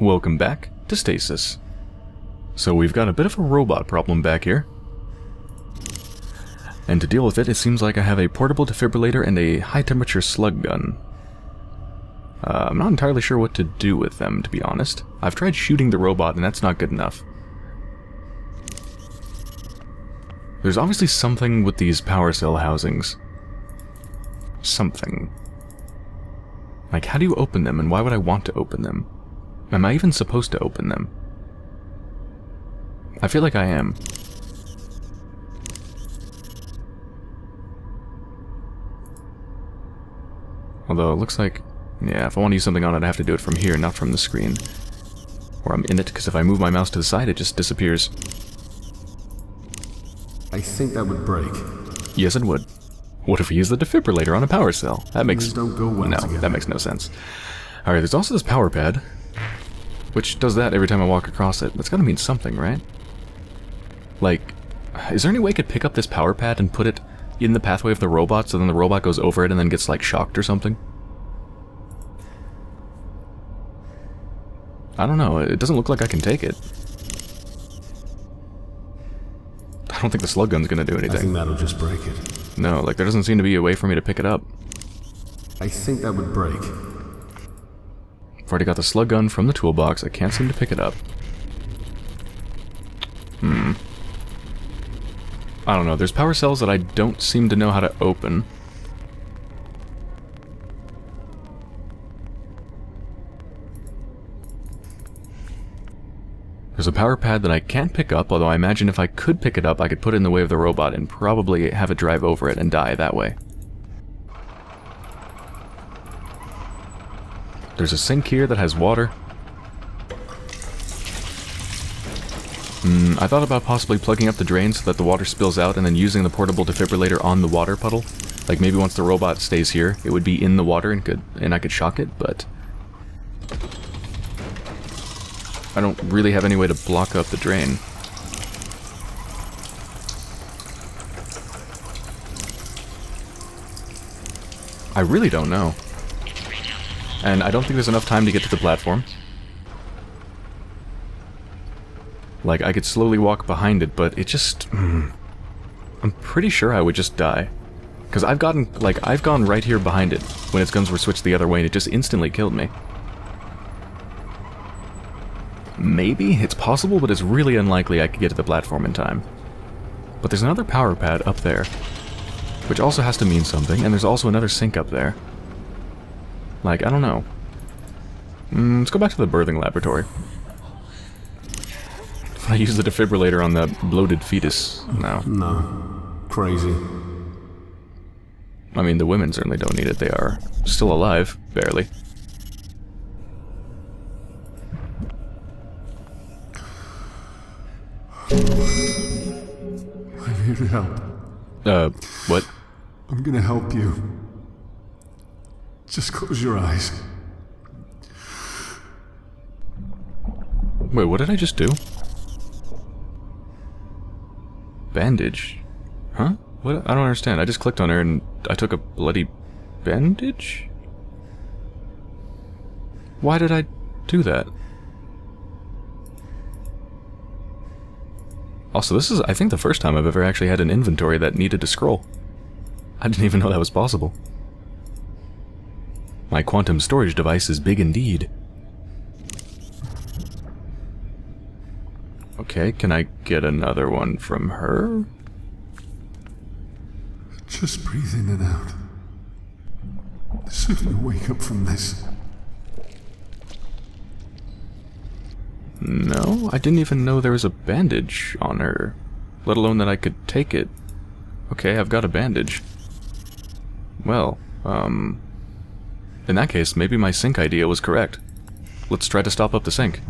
Welcome back to Stasis. So we've got a bit of a robot problem back here. And to deal with it, it seems like I have a portable defibrillator and a high-temperature slug gun. Uh, I'm not entirely sure what to do with them, to be honest. I've tried shooting the robot, and that's not good enough. There's obviously something with these power cell housings. Something. Like, how do you open them, and why would I want to open them? Am I even supposed to open them? I feel like I am. Although it looks like, yeah, if I want to use something on it, I have to do it from here, not from the screen. Or I'm in it, because if I move my mouse to the side, it just disappears. I think that would break. Yes, it would. What if we use the defibrillator on a power cell? That makes... These don't go well no, together. that makes no sense. Alright, there's also this power pad, which does that every time I walk across it. That's gotta mean something, right? Like, is there any way I could pick up this power pad and put it in the pathway of the robot so then the robot goes over it and then gets, like, shocked or something? I don't know. It doesn't look like I can take it. I don't think the slug gun's gonna do anything. I think anything. that'll just break it. No, like, there doesn't seem to be a way for me to pick it up. I think that would break. I've already got the slug gun from the toolbox. I can't seem to pick it up. Hmm. I don't know. There's power cells that I don't seem to know how to open. There's a power pad that I can't pick up, although I imagine if I could pick it up, I could put it in the way of the robot and probably have it drive over it and die that way. There's a sink here that has water. Hmm, I thought about possibly plugging up the drain so that the water spills out and then using the portable defibrillator on the water puddle. Like maybe once the robot stays here, it would be in the water and could and I could shock it, but I don't really have any way to block up the drain. I really don't know. And I don't think there's enough time to get to the platform. Like, I could slowly walk behind it, but it just... mm, I'm pretty sure I would just die. Because I've gotten, like, I've gone right here behind it when its guns were switched the other way and it just instantly killed me. Maybe? It's possible, but it's really unlikely I could get to the platform in time. But there's another power pad up there, which also has to mean something, and there's also another sink up there. Like, I don't know. Mm, let's go back to the birthing laboratory. I use the defibrillator on that bloated fetus now. No. Crazy. I mean, the women certainly don't need it. They are still alive, barely. I'm here to help. Uh, what? I'm gonna help you. Just close your eyes. Wait, what did I just do? Bandage? Huh? What? I don't understand. I just clicked on her and I took a bloody bandage? Why did I do that? Also, this is, I think, the first time I've ever actually had an inventory that needed to scroll. I didn't even know that was possible. My quantum storage device is big indeed. Okay, can I get another one from her? Just breathe in and out. Soon you'll wake up from this. No, I didn't even know there was a bandage on her. Let alone that I could take it. Okay, I've got a bandage. Well, um... In that case, maybe my sink idea was correct. Let's try to stop up the sink.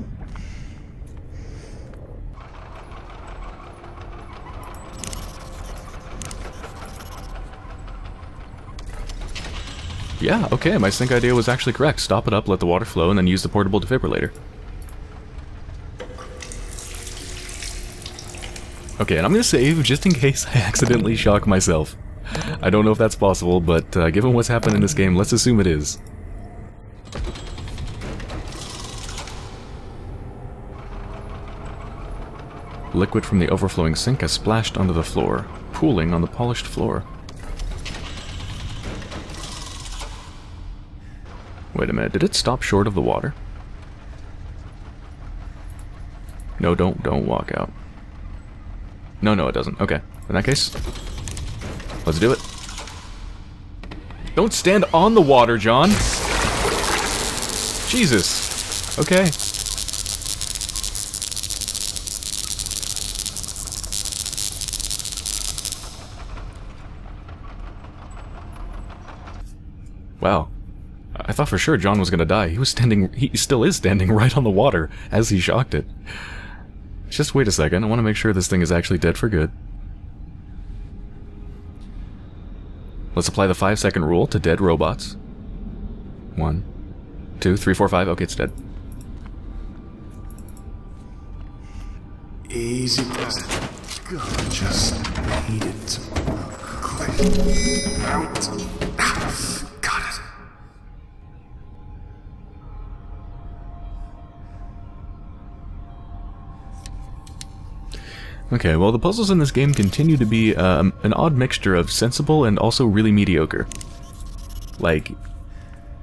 Yeah, okay, my sink idea was actually correct. Stop it up, let the water flow, and then use the portable defibrillator. Okay, and I'm gonna save just in case I accidentally shock myself. I don't know if that's possible, but uh, given what's happened in this game, let's assume it is. Liquid from the overflowing sink has splashed onto the floor, pooling on the polished floor. Wait a minute, did it stop short of the water? No, don't, don't walk out. No, no, it doesn't. Okay. In that case, let's do it. Don't stand on the water, John! Jesus. Okay. Wow. I thought for sure John was gonna die. He was standing, he still is standing right on the water as he shocked it. Just wait a second, I want to make sure this thing is actually dead for good. Let's apply the 5 second rule to dead robots. One, two, three, four, five. Okay, it's dead. Easy it. God, just need it to click out. Okay, well the puzzles in this game continue to be um, an odd mixture of sensible and also really mediocre. Like,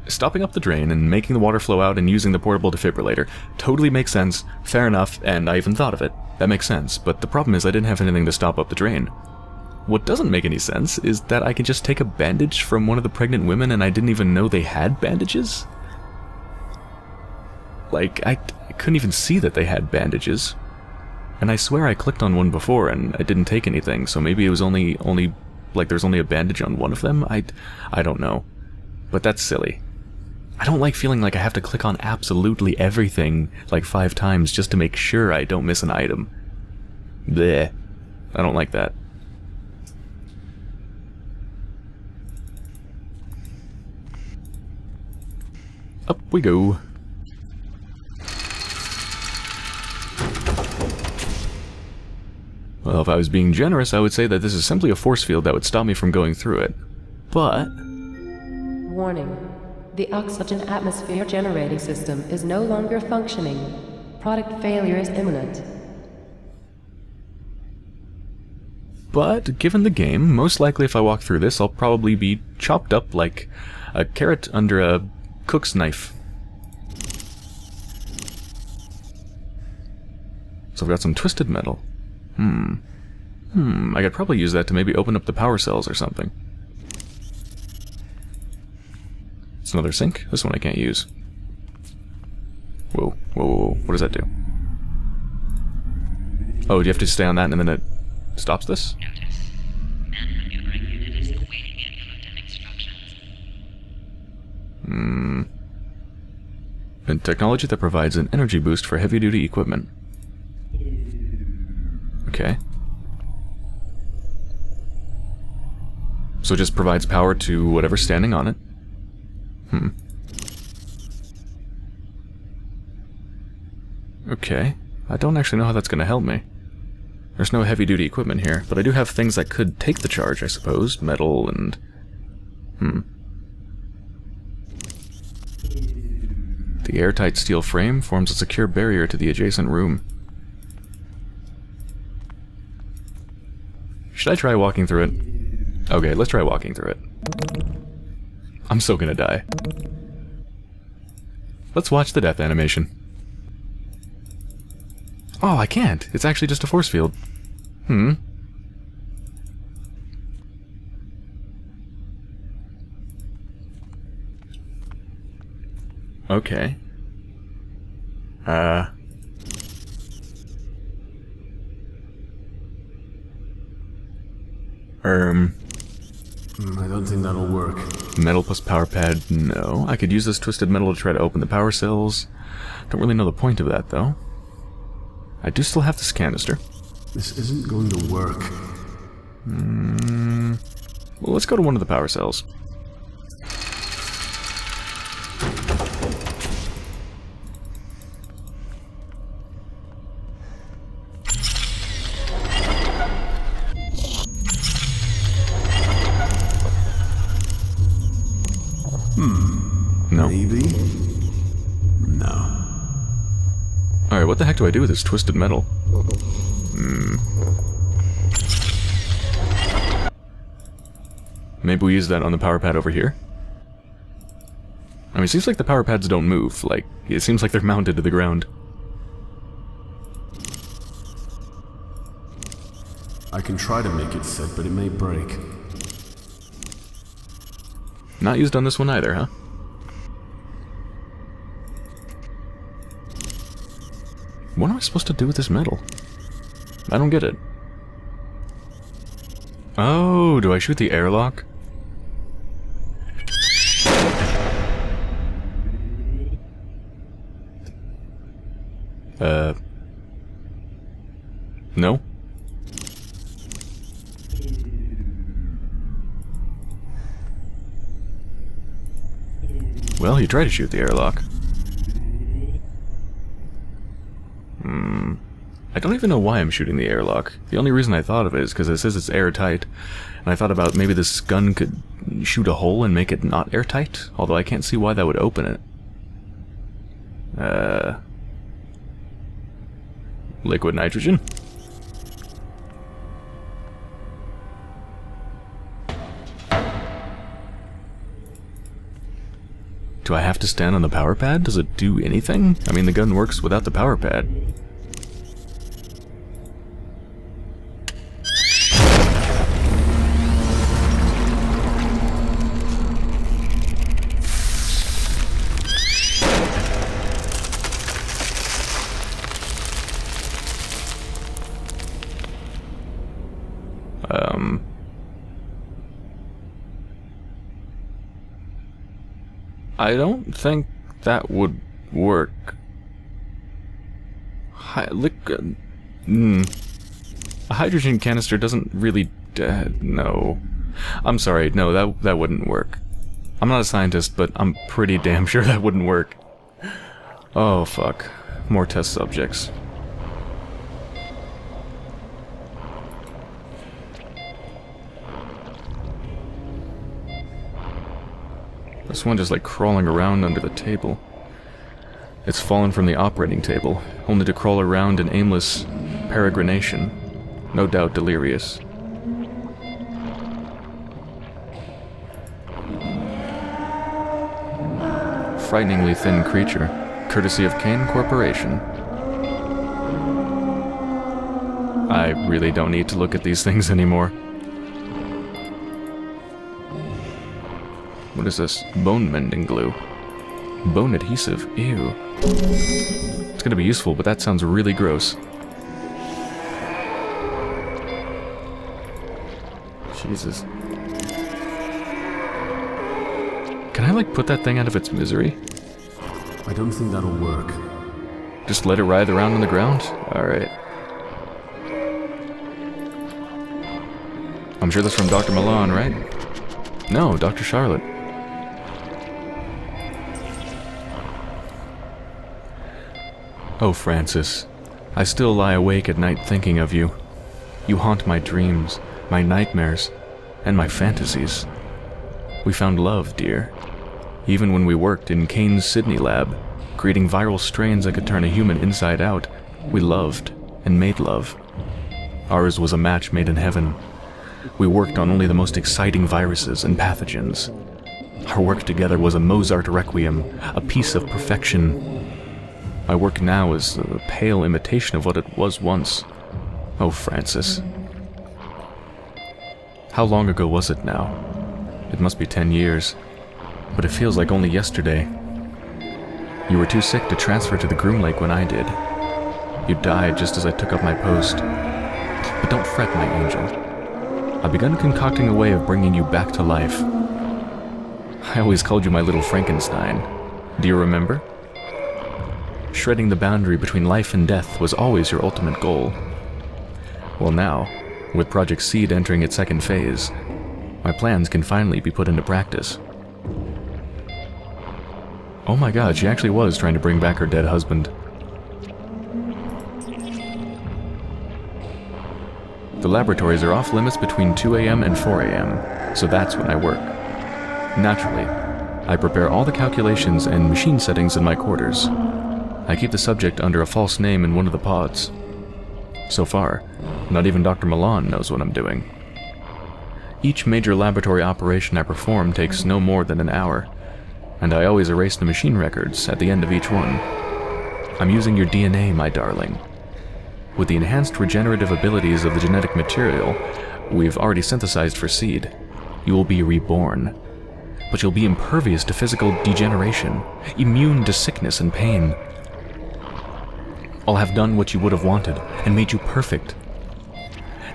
stopping up the drain and making the water flow out and using the portable defibrillator totally makes sense, fair enough, and I even thought of it. That makes sense, but the problem is I didn't have anything to stop up the drain. What doesn't make any sense is that I can just take a bandage from one of the pregnant women and I didn't even know they had bandages? Like, I, I couldn't even see that they had bandages. And I swear I clicked on one before and I didn't take anything, so maybe it was only, only, like there's only a bandage on one of them? I, I don't know. But that's silly. I don't like feeling like I have to click on absolutely everything like five times just to make sure I don't miss an item. Bleh. I don't like that. Up we go. Well, if I was being generous, I would say that this is simply a force field that would stop me from going through it. But... Warning. The oxygen atmosphere generating system is no longer functioning. Product failure is imminent. But, given the game, most likely if I walk through this, I'll probably be chopped up like a carrot under a cook's knife. So I've got some twisted metal. Hmm. Hmm, I could probably use that to maybe open up the power cells or something. It's another sink. This one I can't use. Whoa, whoa, whoa, whoa. What does that do? Oh, do you have to stay on that and then it stops this? Notice. Instructions. Hmm. And technology that provides an energy boost for heavy-duty equipment. Okay. So it just provides power to whatever's standing on it. Hmm. Okay. I don't actually know how that's going to help me. There's no heavy-duty equipment here, but I do have things that could take the charge, I suppose. Metal and... Hmm. The airtight steel frame forms a secure barrier to the adjacent room. Should I try walking through it? Okay, let's try walking through it. I'm so gonna die. Let's watch the death animation. Oh, I can't. It's actually just a force field. Hmm. Okay. Uh... Um... Hmm, I don't think that'll work. Metal plus power pad, no. I could use this twisted metal to try to open the power cells. Don't really know the point of that, though. I do still have this canister. This isn't going to work. Mm, well, let's go to one of the power cells. Heck do I do with this twisted metal? Hmm. Maybe we use that on the power pad over here? I mean, it seems like the power pads don't move. Like, it seems like they're mounted to the ground. I can try to make it fit, but it may break. Not used on this one either, huh? What am I supposed to do with this metal? I don't get it. Oh, do I shoot the airlock? Uh... No? Well, he tried to shoot the airlock. Hmm. I don't even know why I'm shooting the airlock. The only reason I thought of it is because it says it's airtight, and I thought about maybe this gun could shoot a hole and make it not airtight, although I can't see why that would open it. Uh... Liquid nitrogen? Do I have to stand on the power pad? Does it do anything? I mean, the gun works without the power pad. I don't think that would work. Hi liquid... Mm. A hydrogen canister doesn't really... Uh, no. I'm sorry, no, that, that wouldn't work. I'm not a scientist, but I'm pretty damn sure that wouldn't work. Oh, fuck. More test subjects. This one just like crawling around under the table. It's fallen from the operating table, only to crawl around in aimless peregrination. No doubt delirious. Frighteningly thin creature, courtesy of Cayne Corporation. I really don't need to look at these things anymore. What is this? Bone mending glue. Bone adhesive. Ew. It's gonna be useful, but that sounds really gross. Jesus. Can I, like, put that thing out of its misery? I don't think that'll work. Just let it writhe around on the ground? Alright. I'm sure that's from Dr. Malan, right? No, Dr. Charlotte. Oh, Francis, I still lie awake at night thinking of you. You haunt my dreams, my nightmares, and my fantasies. We found love, dear. Even when we worked in Cayne's Sydney lab, creating viral strains that could turn a human inside out, we loved and made love. Ours was a match made in heaven. We worked on only the most exciting viruses and pathogens. Our work together was a Mozart requiem, a piece of perfection, my work now is a pale imitation of what it was once. Oh, Francis. How long ago was it now? It must be ten years, but it feels like only yesterday. You were too sick to transfer to the Groom Lake when I did. You died just as I took up my post. But don't fret, my angel. I've begun concocting a way of bringing you back to life. I always called you my little Frankenstein. Do you remember? Shredding the boundary between life and death was always your ultimate goal. Well now, with Project Seed entering its second phase, my plans can finally be put into practice. Oh my god, she actually was trying to bring back her dead husband. The laboratories are off limits between 2 a.m. and 4 a.m., so that's when I work. Naturally, I prepare all the calculations and machine settings in my quarters, I keep the subject under a false name in one of the pods. So far, not even Dr. Malan knows what I'm doing. Each major laboratory operation I perform takes no more than an hour, and I always erase the machine records at the end of each one. I'm using your DNA, my darling. With the enhanced regenerative abilities of the genetic material we've already synthesized for seed, you will be reborn. But you'll be impervious to physical degeneration, immune to sickness and pain. I'll have done what you would have wanted and made you perfect.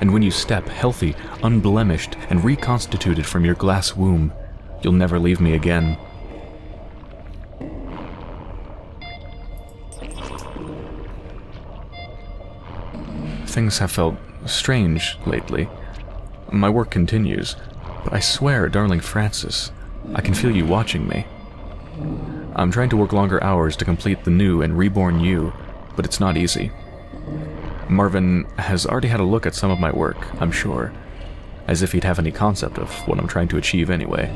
And when you step, healthy, unblemished, and reconstituted from your glass womb, you'll never leave me again. Things have felt strange lately. My work continues, but I swear, darling Francis, I can feel you watching me. I'm trying to work longer hours to complete the new and reborn you, but it's not easy. Marvin has already had a look at some of my work, I'm sure, as if he'd have any concept of what I'm trying to achieve anyway.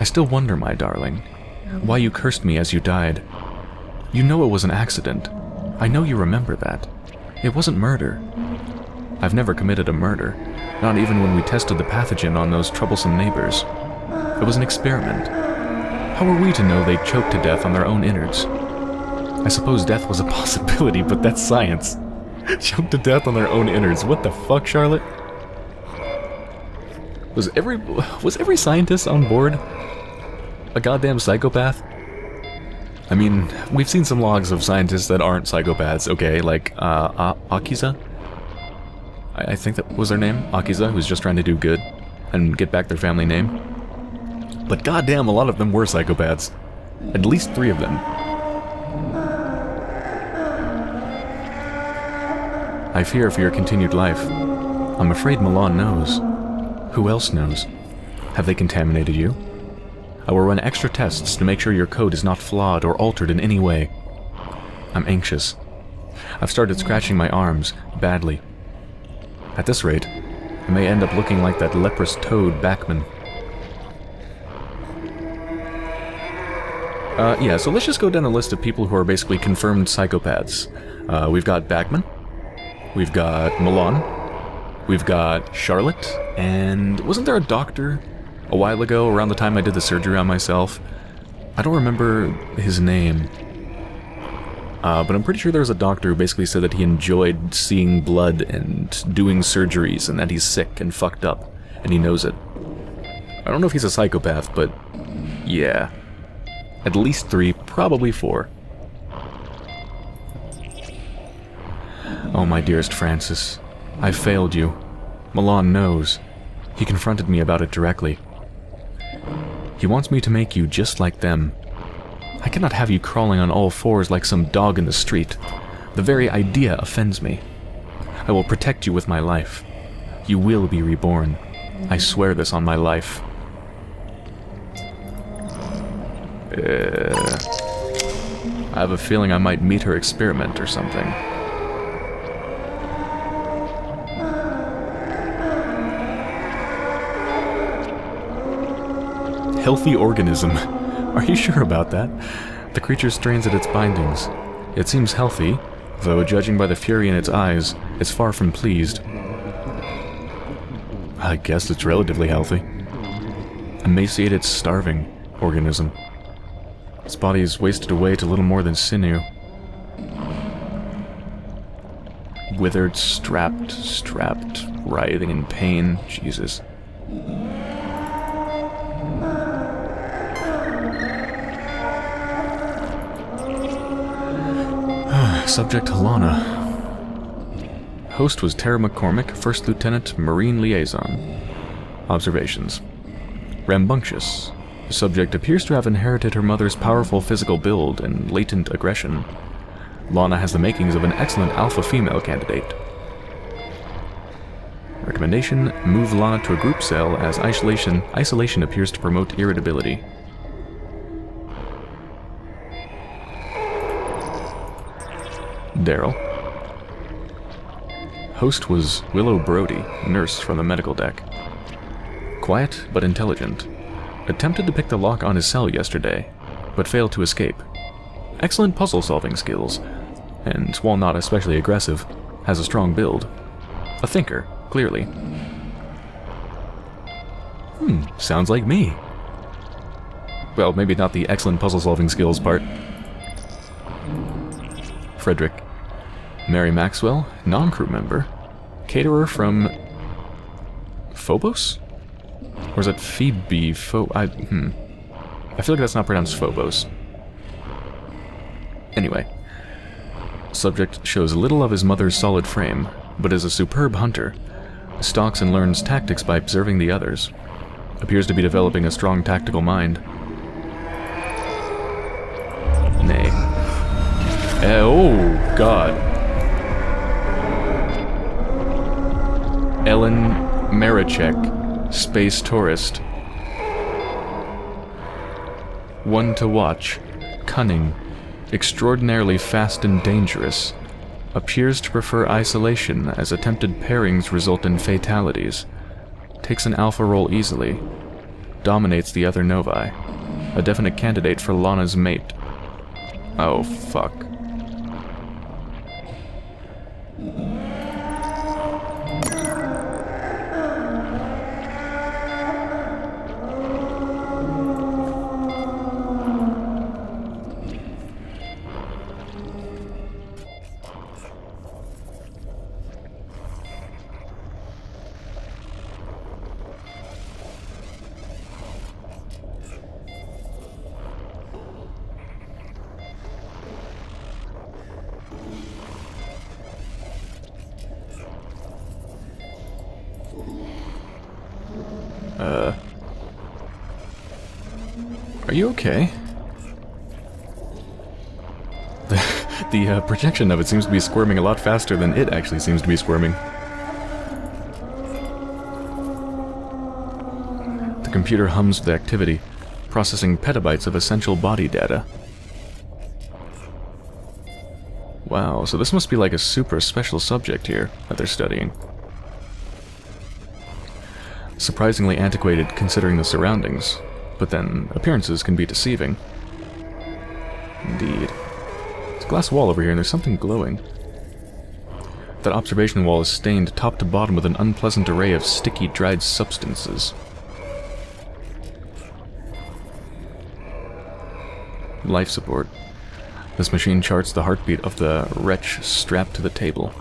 I still wonder, my darling, why you cursed me as you died. You know it was an accident. I know you remember that. It wasn't murder. I've never committed a murder, not even when we tested the pathogen on those troublesome neighbors. It was an experiment. How were we to know they'd choked to death on their own innards? I suppose death was a possibility, but that's science. Choked to death on their own innards. What the fuck, Charlotte? Was every was every scientist on board a goddamn psychopath? I mean, we've seen some logs of scientists that aren't psychopaths, okay, like uh, Akiza? I, I think that was their name, Akiza, who's just trying to do good and get back their family name. But goddamn, a lot of them were psychopaths. At least three of them. I fear for your continued life. I'm afraid Malan knows. Who else knows? Have they contaminated you? I will run extra tests to make sure your code is not flawed or altered in any way. I'm anxious. I've started scratching my arms, badly. At this rate, I may end up looking like that leprous toad Backman. Uh, yeah, so let's just go down the list of people who are basically confirmed psychopaths. Uh, we've got Backman, We've got Malan. We've got Charlotte. And wasn't there a doctor a while ago, around the time I did the surgery on myself? I don't remember his name. Uh, but I'm pretty sure there was a doctor who basically said that he enjoyed seeing blood and doing surgeries and that he's sick and fucked up, and he knows it. I don't know if he's a psychopath, but yeah. At least three, probably four. Oh, my dearest Francis, I failed you. Malan knows. He confronted me about it directly. He wants me to make you just like them. I cannot have you crawling on all fours like some dog in the street. The very idea offends me. I will protect you with my life. You will be reborn. I swear this on my life. Uh, I have a feeling I might meet her experiment or something. healthy organism. Are you sure about that? The creature strains at its bindings. It seems healthy, though judging by the fury in its eyes, it's far from pleased. I guess it's relatively healthy. Emaciated, starving organism. Its body is wasted away to little more than sinew. Withered, strapped, strapped, writhing in pain. Jesus. Subject Lana. Host was Tara McCormick, First Lieutenant, Marine Liaison. Observations. Rambunctious. The subject appears to have inherited her mother's powerful physical build and latent aggression. Lana has the makings of an excellent alpha female candidate. Recommendation, move Lana to a group cell as isolation, isolation appears to promote irritability. Daryl. Host was Willow Brody, nurse from the medical deck. Quiet, but intelligent. Attempted to pick the lock on his cell yesterday, but failed to escape. Excellent puzzle-solving skills, and while not especially aggressive, has a strong build. A thinker, clearly. Hmm, sounds like me. Well, maybe not the excellent puzzle-solving skills part. Frederick. Mary Maxwell, non-crew member. Caterer from... Phobos? Or is it Phoebe Pho... I, hmm. I feel like that's not pronounced Phobos. Anyway. Subject shows little of his mother's solid frame, but is a superb hunter. Stalks and learns tactics by observing the others. Appears to be developing a strong tactical mind. Nay. Eh, oh, God. Ellen Marichek, space tourist. One to watch, cunning, extraordinarily fast and dangerous, appears to prefer isolation as attempted pairings result in fatalities, takes an alpha role easily, dominates the other novae, a definite candidate for Lana's mate. Oh, fuck. Are you okay? The, uh, projection of it seems to be squirming a lot faster than it actually seems to be squirming. The computer hums with activity, processing petabytes of essential body data. Wow, so this must be like a super special subject here that they're studying. Surprisingly antiquated considering the surroundings, but then appearances can be deceiving. Indeed. There's a glass wall over here and there's something glowing. That observation wall is stained top to bottom with an unpleasant array of sticky, dried substances. Life support. This machine charts the heartbeat of the wretch strapped to the table.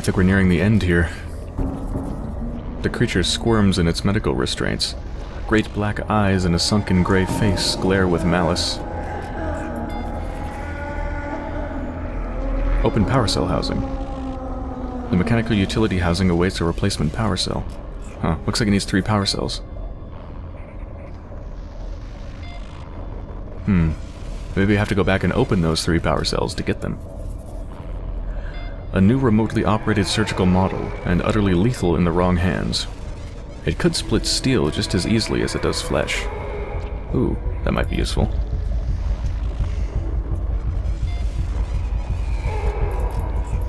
I think we're nearing the end here. The creature squirms in its medical restraints. Great black eyes and a sunken gray face glare with malice. Open power cell housing. The mechanical utility housing awaits a replacement power cell. Huh, looks like it needs three power cells. Hmm. Maybe I have to go back and open those three power cells to get them. A new remotely operated surgical model, and utterly lethal in the wrong hands. It could split steel just as easily as it does flesh. Ooh, that might be useful.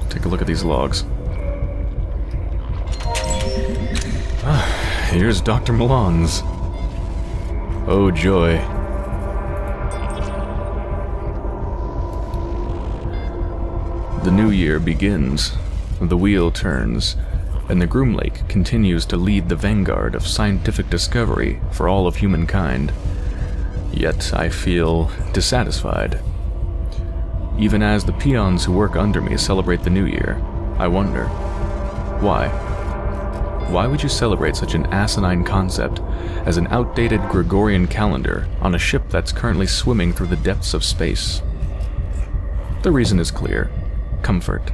Take a look at these logs. Ah, here's Dr. Malan's. Oh joy. The new year begins, the wheel turns, and the Groom Lake continues to lead the vanguard of scientific discovery for all of humankind. Yet I feel dissatisfied. Even as the peons who work under me celebrate the new year, I wonder, why? Why would you celebrate such an asinine concept as an outdated Gregorian calendar on a ship that's currently swimming through the depths of space? The reason is clear comfort.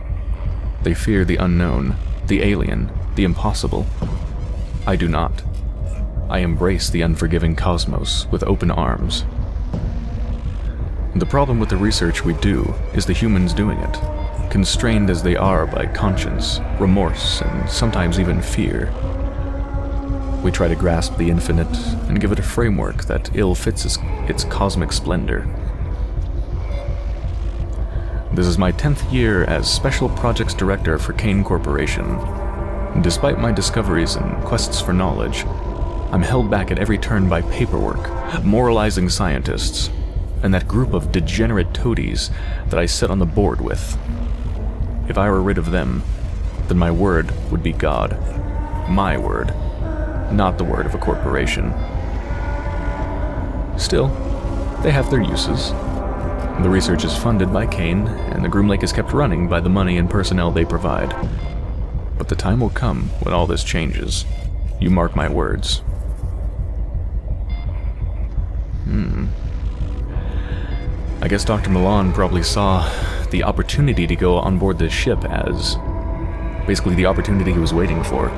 They fear the unknown, the alien, the impossible. I do not. I embrace the unforgiving cosmos with open arms. The problem with the research we do is the humans doing it, constrained as they are by conscience, remorse, and sometimes even fear. We try to grasp the infinite and give it a framework that ill fits its, cosmic splendor. This is my 10th year as Special Projects Director for Cayne Corporation. Despite my discoveries and quests for knowledge, I'm held back at every turn by paperwork, moralizing scientists, and that group of degenerate toadies that I sit on the board with. If I were rid of them, then my word would be God. My word, not the word of a corporation. Still, they have their uses. The research is funded by Cayne, and the Groom Lake is kept running by the money and personnel they provide. But the time will come when all this changes. You mark my words. Hmm. I guess Dr. Malan probably saw the opportunity to go on board this ship as basically the opportunity he was waiting for.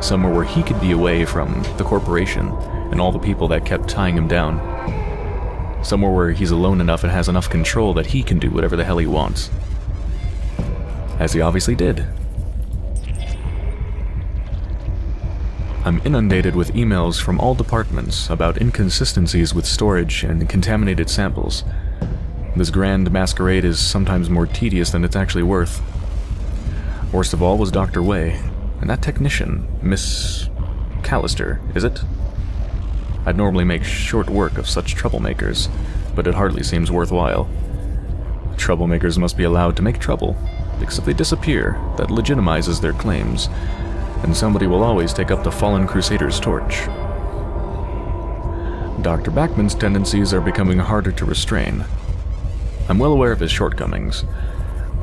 Somewhere where he could be away from the corporation and all the people that kept tying him down. Somewhere where he's alone enough and has enough control that he can do whatever the hell he wants. As he obviously did. I'm inundated with emails from all departments about inconsistencies with storage and contaminated samples. This grand masquerade is sometimes more tedious than it's actually worth. Worst of all was Dr. Way, and that technician, Miss Callister, is it? I'd normally make short work of such troublemakers, but it hardly seems worthwhile. Troublemakers must be allowed to make trouble, because if they disappear, that legitimizes their claims, and somebody will always take up the fallen crusader's torch. Dr. Backman's tendencies are becoming harder to restrain. I'm well aware of his shortcomings.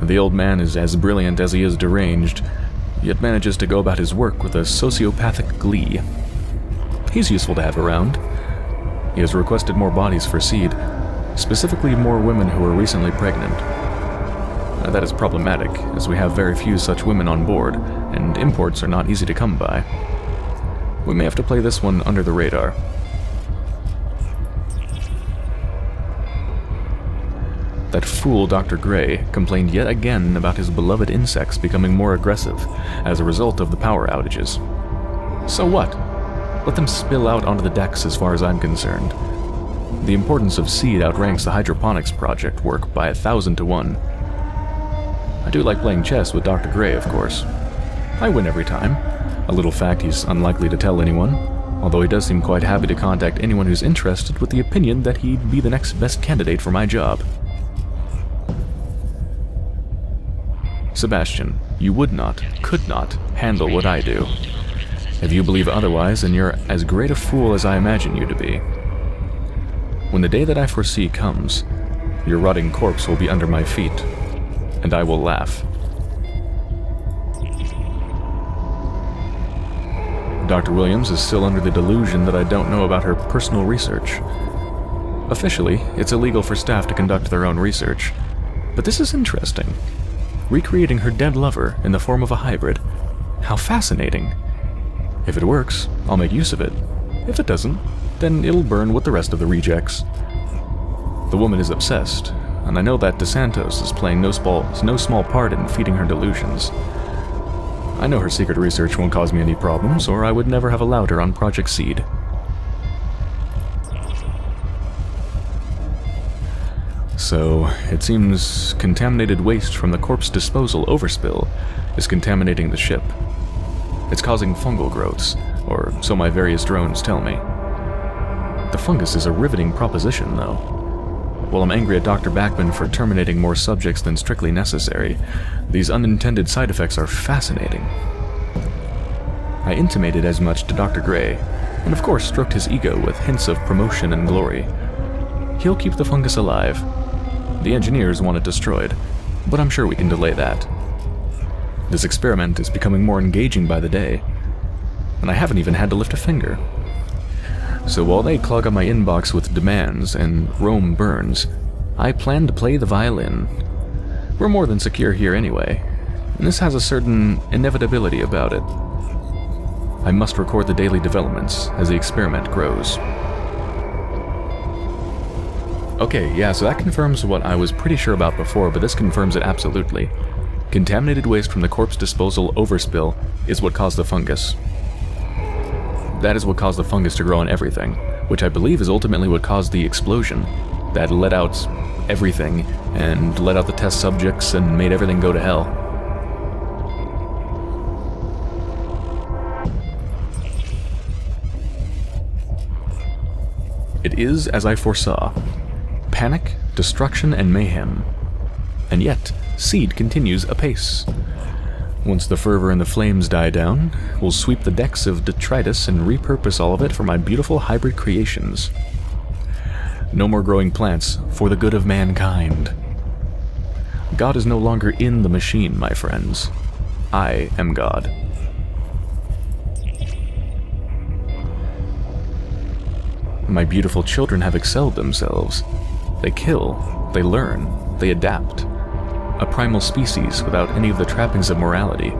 The old man is as brilliant as he is deranged, yet manages to go about his work with a sociopathic glee. He's useful to have around. He has requested more bodies for seed, specifically more women who are recently pregnant. Uh, that is problematic, as we have very few such women on board, and imports are not easy to come by. We may have to play this one under the radar. That fool Dr. Gray complained yet again about his beloved insects becoming more aggressive as a result of the power outages. So what? Let them spill out onto the decks as far as I'm concerned. The importance of seed outranks the hydroponics project work by a thousand to one. I do like playing chess with Dr. Gray, of course. I win every time, a little fact he's unlikely to tell anyone, although he does seem quite happy to contact anyone who's interested with the opinion that he'd be the next best candidate for my job. Sebastian, you would not, could not, handle what I do. If you believe otherwise, then you're as great a fool as I imagine you to be. When the day that I foresee comes, your rotting corpse will be under my feet, and I will laugh. Dr. Williams is still under the delusion that I don't know about her personal research. Officially, it's illegal for staff to conduct their own research, but this is interesting. Recreating her dead lover in the form of a hybrid. How fascinating. If it works, I'll make use of it. If it doesn't, then it'll burn with the rest of the rejects. The woman is obsessed, and I know that DeSantos is playing no small, no small part in feeding her delusions. I know her secret research won't cause me any problems, or I would never have allowed her on Project Seed. So, it seems contaminated waste from the corpse disposal overspill is contaminating the ship. It's causing fungal growths, or so my various drones tell me. The fungus is a riveting proposition, though. While I'm angry at Dr. Backman for terminating more subjects than strictly necessary, these unintended side effects are fascinating. I intimated as much to Dr. Gray, and of course stroked his ego with hints of promotion and glory. He'll keep the fungus alive. The engineers want it destroyed, but I'm sure we can delay that. This experiment is becoming more engaging by the day, and I haven't even had to lift a finger. So while they clog up my inbox with demands and Rome burns, I plan to play the violin. We're more than secure here anyway, and this has a certain inevitability about it. I must record the daily developments as the experiment grows. Okay, yeah, so that confirms what I was pretty sure about before, but this confirms it absolutely. Contaminated waste from the corpse disposal overspill is what caused the fungus. That is what caused the fungus to grow on everything, which I believe is ultimately what caused the explosion that let out everything and let out the test subjects and made everything go to hell. It is as I foresaw. Panic, destruction, and mayhem. And yet, Seed continues apace. Once the fervor and the flames die down, we'll sweep the decks of detritus and repurpose all of it for my beautiful hybrid creations. No more growing plants for the good of mankind. God is no longer in the machine, my friends. I am God. My beautiful children have excelled themselves. They kill, they learn, they adapt. A primal species without any of the trappings of morality.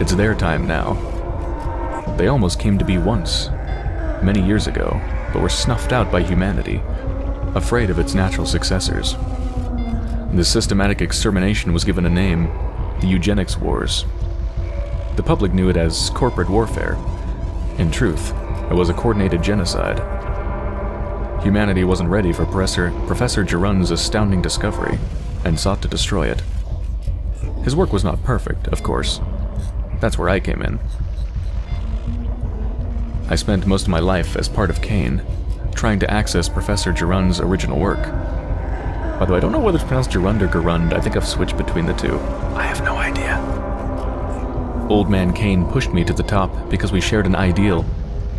It's their time now. They almost came to be once, many years ago, but were snuffed out by humanity, afraid of its natural successors. This systematic extermination was given a name, the Eugenics Wars. The public knew it as corporate warfare. In truth, it was a coordinated genocide. Humanity wasn't ready for Professor, Professor Gerund's astounding discovery, and sought to destroy it. His work was not perfect, of course. That's where I came in. I spent most of my life as part of Cayne, trying to access Professor Gerund's original work. By the way, I don't know whether it's pronounced Gerund or Gerund, I think I've switched between the two. I have no idea. Old Man Cayne pushed me to the top because we shared an ideal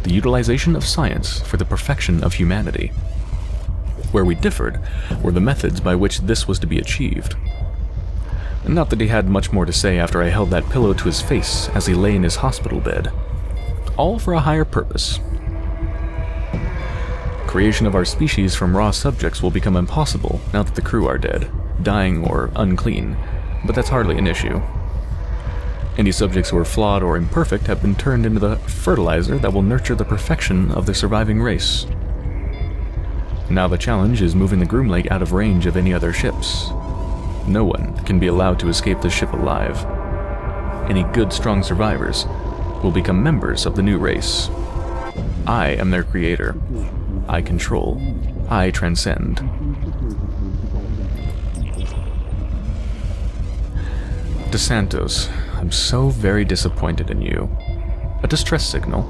the utilization of science for the perfection of humanity. Where we differed were the methods by which this was to be achieved. Not that he had much more to say after I held that pillow to his face as he lay in his hospital bed. All for a higher purpose. Creation of our species from raw subjects will become impossible now that the crew are dead, dying or unclean, but that's hardly an issue. Any subjects who are flawed or imperfect have been turned into the fertilizer that will nurture the perfection of the surviving race. Now the challenge is moving the Groomlake out of range of any other ships. No one can be allowed to escape the ship alive. Any good, strong survivors will become members of the new race. I am their creator. I control. I transcend. DeSantos, I'm so very disappointed in you. A distress signal.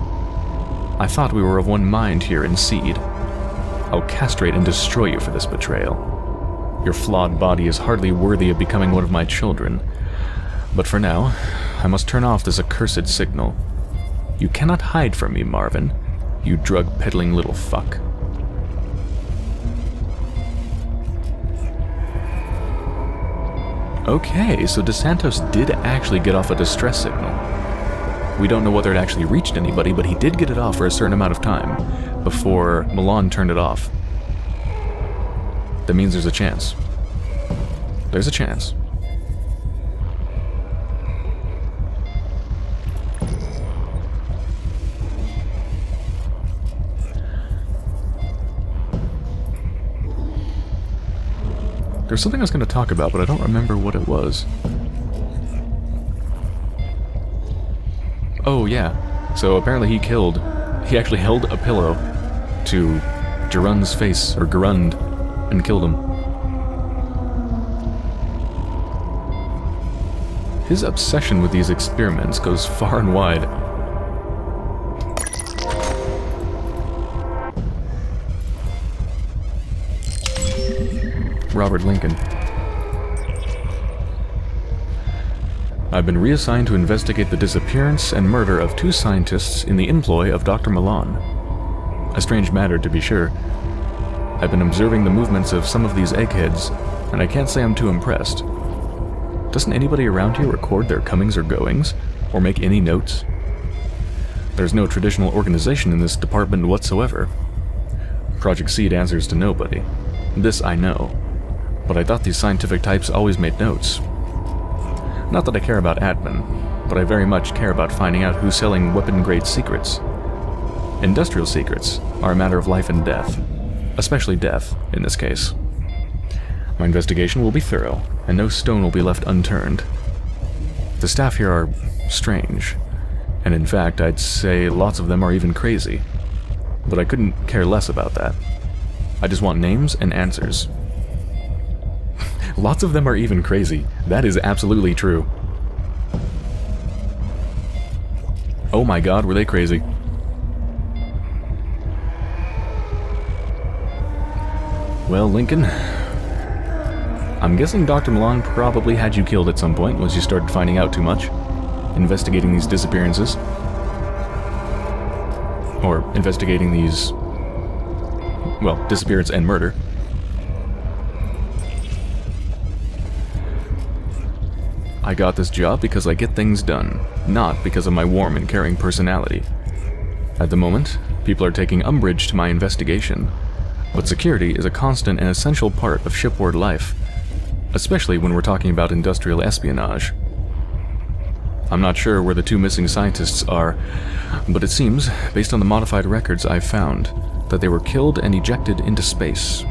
I thought we were of one mind here in Seed. I'll castrate and destroy you for this betrayal. Your flawed body is hardly worthy of becoming one of my children. But for now, I must turn off this accursed signal. You cannot hide from me, Marvin. You drug-peddling little fuck. Okay, so DeSantos did actually get off a distress signal. We don't know whether it actually reached anybody, but he did get it off for a certain amount of time before Malan turned it off. That means there's a chance. There's a chance. There's something I was going to talk about, but I don't remember what it was. Oh, yeah. So apparently he killed... He actually held a pillow to Gerund's face, or Gerund, and killed him. His obsession with these experiments goes far and wide. Robert Lincoln. I've been reassigned to investigate the disappearance and murder of two scientists in the employ of Dr. Malan. A strange matter, to be sure. I've been observing the movements of some of these eggheads, and I can't say I'm too impressed. Doesn't anybody around here record their comings or goings, or make any notes? There's no traditional organization in this department whatsoever. Project Seed answers to nobody. This I know. But I thought these scientific types always made notes. Not that I care about admin, but I very much care about finding out who's selling weapon-grade secrets. Industrial secrets are a matter of life and death. Especially death, in this case. My investigation will be thorough, and no stone will be left unturned. The staff here are strange, and in fact, I'd say lots of them are even crazy. But I couldn't care less about that. I just want names and answers. Lots of them are even crazy. That is absolutely true. Oh my god, were they crazy. Well, Lincoln, I'm guessing Dr. Malan probably had you killed at some point once you started finding out too much. Investigating these disappearances. Or investigating these... Well, disappearance and murder. I got this job because I get things done, not because of my warm and caring personality. At the moment, people are taking umbrage to my investigation, but security is a constant and essential part of shipboard life, especially when we're talking about industrial espionage. I'm not sure where the two missing scientists are, but it seems, based on the modified records I've found, that they were killed and ejected into space.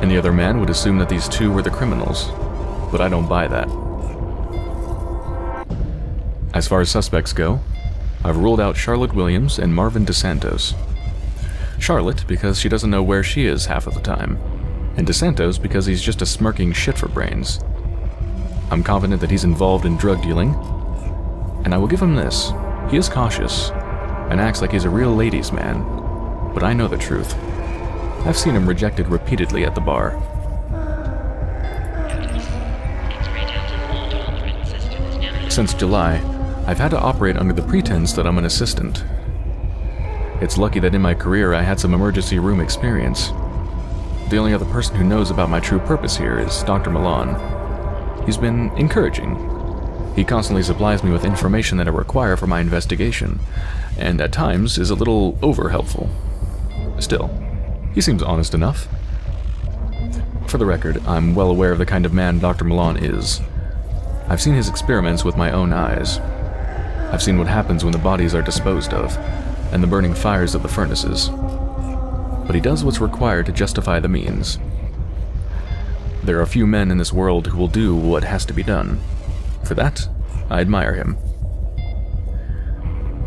Any other man would assume that these two were the criminals, but I don't buy that. As far as suspects go, I've ruled out Charlotte Williams and Marvin DeSantos. Charlotte because she doesn't know where she is half of the time, and DeSantos because he's just a smirking shit for brains. I'm confident that he's involved in drug dealing, and I will give him this. He is cautious, and acts like he's a real ladies' man, but I know the truth. I've seen him rejected repeatedly at the bar. Since July, I've had to operate under the pretense that I'm an assistant. It's lucky that in my career I had some emergency room experience. The only other person who knows about my true purpose here is Dr. Malan. He's been encouraging. He constantly supplies me with information that I require for my investigation, and at times is a little over-helpful. Still, he seems honest enough. For the record, I'm well aware of the kind of man Dr. Malan is. I've seen his experiments with my own eyes. I've seen what happens when the bodies are disposed of, and the burning fires of the furnaces. But he does what's required to justify the means. There are few men in this world who will do what has to be done. For that, I admire him.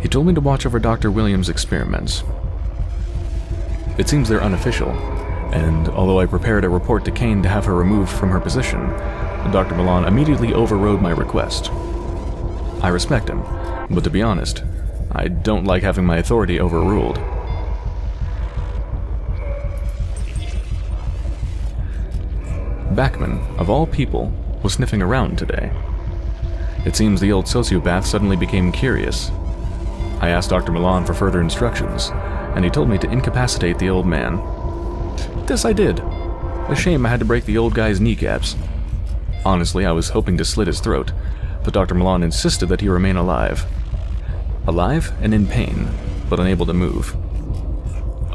He told me to watch over Dr. Williams' experiments. It seems they're unofficial, and although I prepared a report to Cayne to have her removed from her position, Dr. Malan immediately overrode my request. I respect him, but to be honest, I don't like having my authority overruled. Backman, of all people, was sniffing around today. It seems the old sociopath suddenly became curious. I asked Dr. Malan for further instructions, and he told me to incapacitate the old man. This I did. A shame I had to break the old guy's kneecaps. Honestly, I was hoping to slit his throat, but Dr. Malan insisted that he remain alive. Alive and in pain, but unable to move.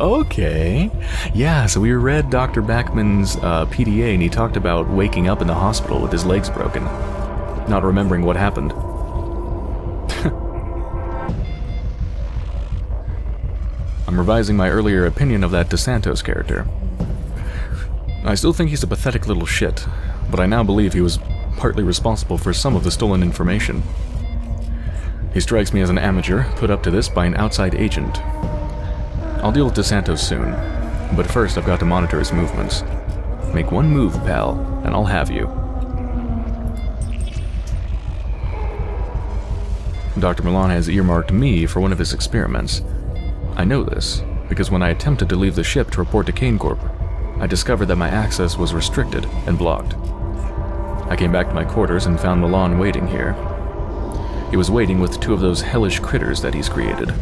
Okay. Yeah, so we read Dr. Backman's uh, PDA and he talked about waking up in the hospital with his legs broken, not remembering what happened. I'm revising my earlier opinion of that DeSantos character. I still think he's a pathetic little shit, but I now believe he was partly responsible for some of the stolen information. He strikes me as an amateur, put up to this by an outside agent. I'll deal with DeSantos soon, but first I've got to monitor his movements. Make one move, pal, and I'll have you. Dr. Malan has earmarked me for one of his experiments. I know this, because when I attempted to leave the ship to report to Cayne Corp, I discovered that my access was restricted and blocked. I came back to my quarters and found Malan waiting here. He was waiting with two of those hellish critters that he's created.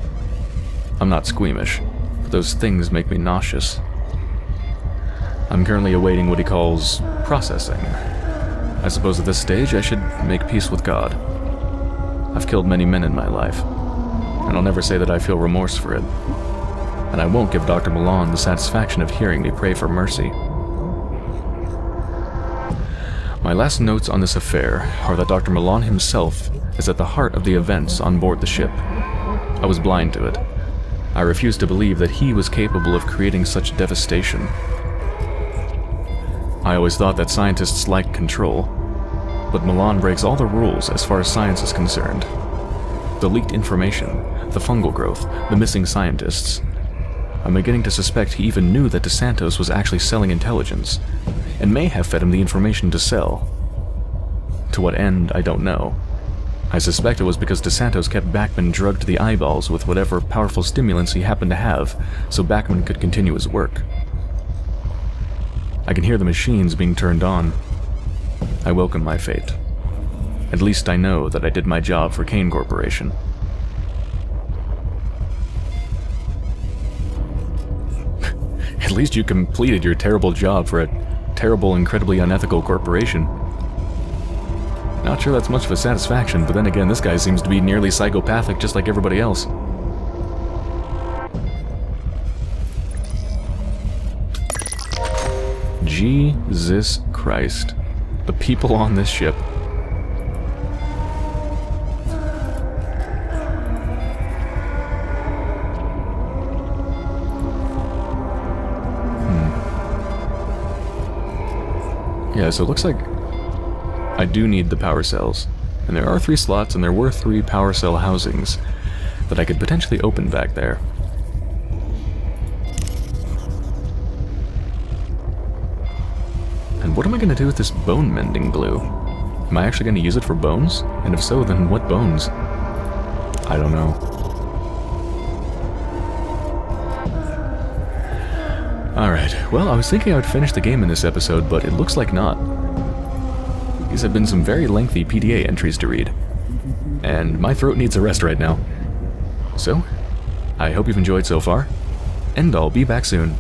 I'm not squeamish, but those things make me nauseous. I'm currently awaiting what he calls processing. I suppose at this stage I should make peace with God. I've killed many men in my life, and I'll never say that I feel remorse for it. And I won't give Dr. Malan the satisfaction of hearing me pray for mercy. My last notes on this affair are that Dr. Malan himself is at the heart of the events on board the ship. I was blind to it. I refused to believe that he was capable of creating such devastation. I always thought that scientists liked control, but Malan breaks all the rules as far as science is concerned. The leaked information, the fungal growth, the missing scientists. I'm beginning to suspect he even knew that DeSantos was actually selling intelligence, and may have fed him the information to sell. To what end, I don't know. I suspect it was because DeSantos kept Backman drugged to the eyeballs with whatever powerful stimulants he happened to have, so Backman could continue his work. I can hear the machines being turned on. I welcome my fate. At least I know that I did my job for Cayne Corporation. Least you completed your terrible job for a terrible, incredibly unethical corporation. Not sure that's much of a satisfaction, but then again, this guy seems to be nearly psychopathic just like everybody else. Jesus Christ. The people on this ship. Yeah, so it looks like I do need the power cells. And there are three slots, and there were three power cell housings that I could potentially open back there. And what am I going to do with this bone mending glue? Am I actually going to use it for bones? And if so, then what bones? I don't know. Alright, well, I was thinking I would finish the game in this episode, but it looks like not. These have been some very lengthy PDA entries to read. And my throat needs a rest right now. So, I hope you've enjoyed so far, and I'll be back soon.